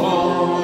fall.